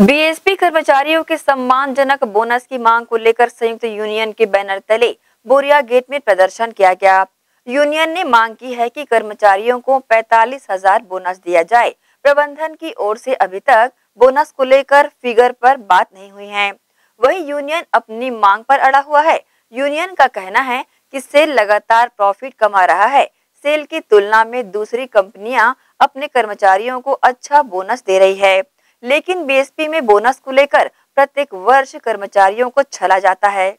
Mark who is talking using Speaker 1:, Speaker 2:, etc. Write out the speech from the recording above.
Speaker 1: BSP कर्मचारियों के सम्मानजनक बोनस की मांग को लेकर संयुक्त यूनियन के बैनर तले बोरिया गेट में प्रदर्शन किया गया। यूनियन ने मांग की है कि कर्मचारियों को पैतालीस हज़ार बोनस दिया जाए। प्रबंधन की ओर से अभी तक बोनस को लेकर फिगर पर बात नहीं हुई है। वही यूनियन अपनी मांग पर अड़ा हुआ है। यूनियन का कहना है कि सेल लगातार प्रॉफिट कमा रहा है। सेल की तुलना में दूसरी कंपनियाँ अपने कर्मचारियों को अच्छा बोनस दे रही है। लेकिन बीएसपी में बोनस को लेकर प्रत्येक वर्ष कर्मचारियों को छला जाता है।